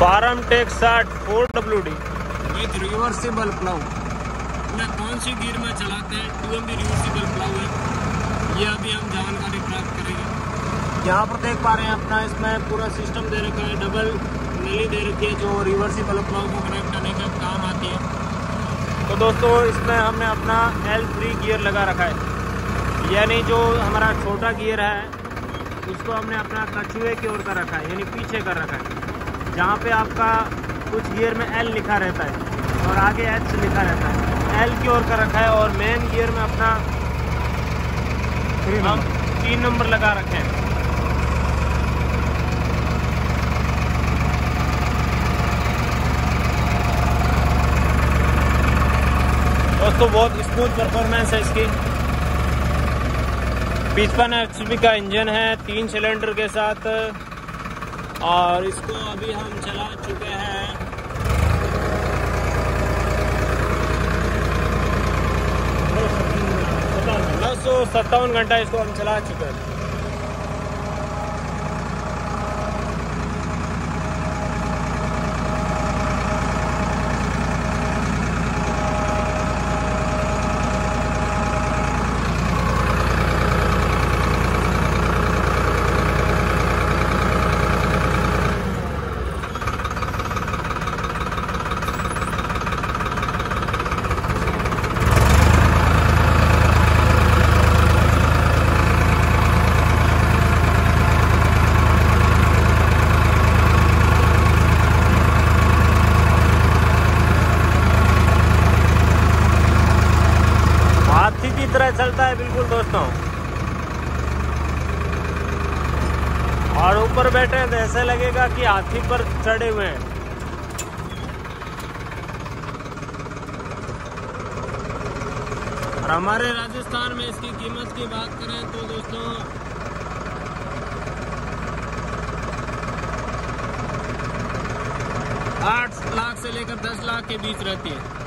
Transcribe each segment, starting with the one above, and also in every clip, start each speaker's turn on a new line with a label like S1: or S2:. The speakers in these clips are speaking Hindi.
S1: फार्म टेक साठ four W D.
S2: With reversible plough मैं कौन सी गियर में चलाते हैं? टू एम रिवर्सिबल प्लाउ है। ये अभी हम जानकारी प्राप्त करेंगे। यहाँ पर देख पा रहे हैं अपना इसमें पूरा सिस्टम दे रखा है। डबल नली दे रखी है जो रिवर्सिबल प्लाउ को कनेक्ट करने का काम आती है।
S1: तो दोस्तों इसमें हमने अपना एल थ्री गियर लगा रखा है। यानी जो हमारा छोटा गियर है उसको हमने अपना कछुए की ओर कर रखा है यानी पीछे कर रखा है। जहाँ पे आपका कुछ गियर में एल लिखा रहता है और आगे एच लिखा रहता है। एल की ओर कर रखा है और मेन गियर में अपना हम तीन नंबर लगा रखे हैं। दोस्तों बहुत स्मूथ परफॉर्मेंस है इसकी। पिचपन एच का इंजन है तीन सिलेंडर के साथ और इसको अभी हम चला चुके हैं। नौ सौ सत्तावन घंटा इसको हम चला चुके हैं। तरह चलता है बिल्कुल दोस्तों। और ऊपर बैठे हैं तो ऐसा लगेगा कि हाथी पर चढ़े हुए हैं। और हमारे राजस्थान में इसकी कीमत की बात करें तो दोस्तों, आठ लाख से लेकर दस लाख के बीच रहती है।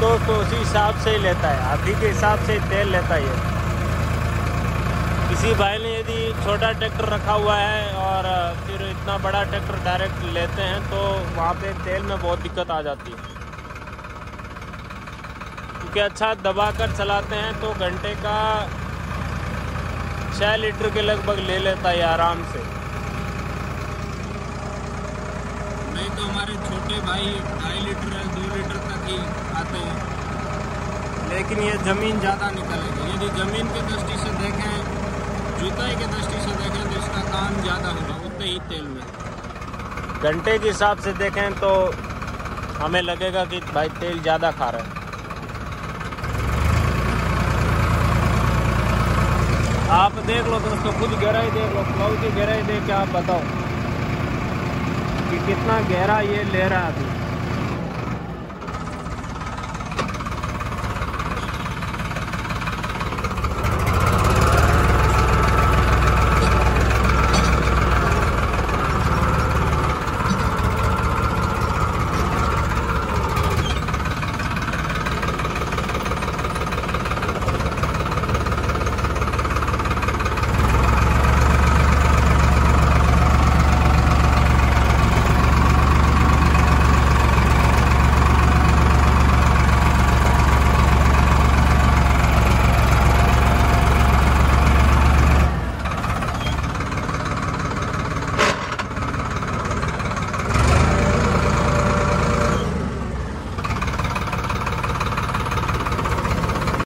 S1: तेल फिर दोस्तों उसी हिसाब से ही लेता है। हाथी के हिसाब से तेल लेता है किसी भाई ने यदि छोटा ट्रैक्टर रखा हुआ है और फिर इतना बड़ा ट्रैक्टर डायरेक्ट लेते हैं तो वहाँ पे तेल में बहुत दिक्कत आ जाती है। क्योंकि अच्छा दबा कर चलाते हैं तो घंटे का छः लीटर के लगभग ले लेता है आराम से।
S2: नहीं तो हमारे छोटे भाई ढाई लीटर या दो लीटर तक ही आते हैं। लेकिन ये ज़मीन ज़्यादा निकलेगी। यदि ज़मीन की दृष्टि से देखें, जुताई की दृष्टि से देखें तो इसका काम ज़्यादा होगा, उतने ही तेल में।
S1: घंटे के हिसाब से देखें तो हमें लगेगा कि भाई तेल ज़्यादा खा रहा है। आप देख लो दोस्तों, खुद गहराई देख लो प्लाउ की गहराई देख के आप बताओ। कि कितना गहरा ये ले रहा है अभी।